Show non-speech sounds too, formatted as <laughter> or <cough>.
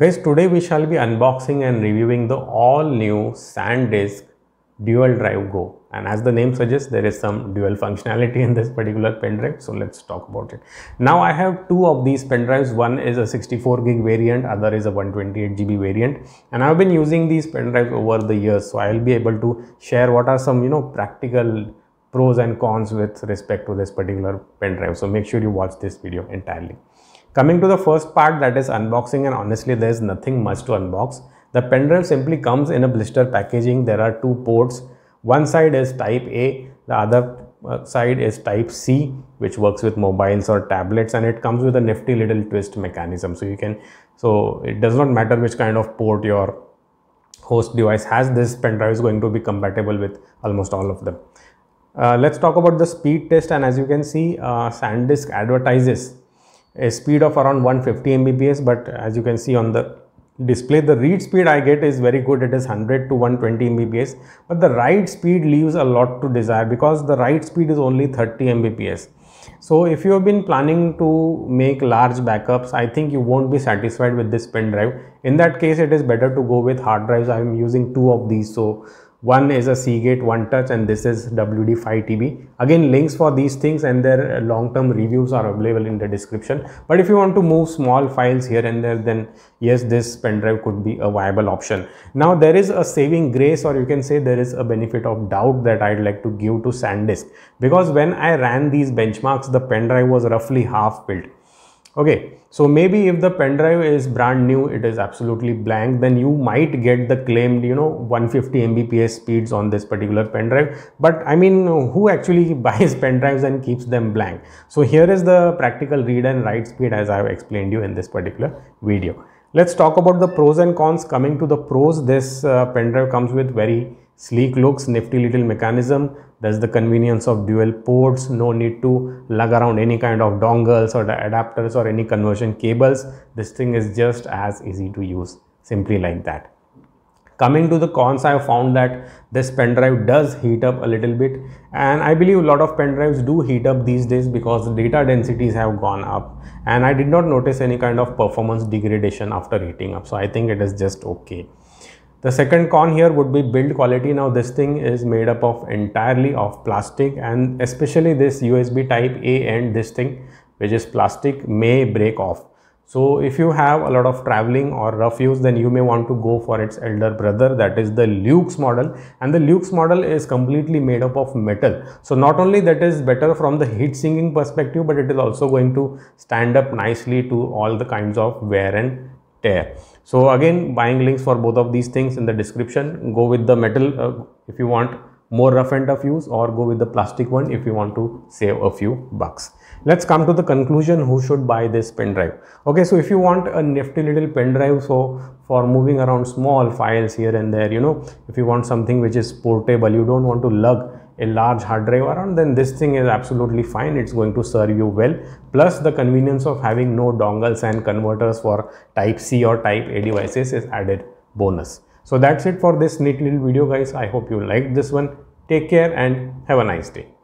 Guys, today we shall be unboxing and reviewing the all new SanDisk Dual Drive Go. And as the name suggests, there is some dual functionality <laughs> in this particular pen drive. So let's talk about it. Now I have two of these pen drives. One is a 64 gig variant, other is a 128 GB variant. And I've been using these pen drives over the years. So I'll be able to share what are some, you know, practical pros and cons with respect to this particular pen drive. So make sure you watch this video entirely. Coming to the first part that is unboxing and honestly there is nothing much to unbox. The pen drive simply comes in a blister packaging. There are two ports. One side is type A, the other uh, side is type C which works with mobiles or tablets and it comes with a nifty little twist mechanism. So you can, so it does not matter which kind of port your host device has this pen drive is going to be compatible with almost all of them. Uh, let's talk about the speed test and as you can see uh, SanDisk advertises a speed of around 150 Mbps but as you can see on the display the read speed I get is very good. It is 100 to 120 Mbps but the write speed leaves a lot to desire because the write speed is only 30 Mbps. So if you have been planning to make large backups I think you won't be satisfied with this pen drive. In that case it is better to go with hard drives. I am using two of these so one is a Seagate One Touch and this is WD5TB. Again, links for these things and their uh, long-term reviews are available in the description. But if you want to move small files here and there, then yes, this pen drive could be a viable option. Now, there is a saving grace or you can say there is a benefit of doubt that I'd like to give to SanDisk because when I ran these benchmarks, the pen drive was roughly half built okay so maybe if the pen drive is brand new it is absolutely blank then you might get the claimed you know 150 mbps speeds on this particular pen drive. But i mean who actually <laughs> buys pen drives and keeps them blank? So here is the practical read and write speed as i have explained you in this particular video. Let's talk about the pros and cons coming to the pros. This uh, pen drive comes with very sleek looks nifty little mechanism there's the convenience of dual ports no need to lug around any kind of dongles or adapters or any conversion cables. This thing is just as easy to use. Simply like that. Coming to the cons i found that this pen drive does heat up a little bit and i believe a lot of pen drives do heat up these days because the data densities have gone up and i did not notice any kind of performance degradation after heating up. So i think it is just okay the second con here would be build quality. Now this thing is made up of entirely of plastic and especially this USB type A and this thing which is plastic may break off. So if you have a lot of traveling or rough use then you may want to go for its elder brother that is the Luxe model and the Luxe model is completely made up of metal. So not only that is better from the heat sinking perspective but it is also going to stand up nicely to all the kinds of wear and tear. So again buying links for both of these things in the description. Go with the metal uh, if you want more rough and tough use or go with the plastic one if you want to save a few bucks. Let's come to the conclusion who should buy this pen drive. Okay, so if you want a nifty little pen drive, so for moving around small files here and there, you know, if you want something which is portable, you don't want to lug a large hard drive around then this thing is absolutely fine. It's going to serve you well. Plus the convenience of having no dongles and converters for type c or type a devices is added bonus. So that's it for this neat little video guys. I hope you liked this one. Take care and have a nice day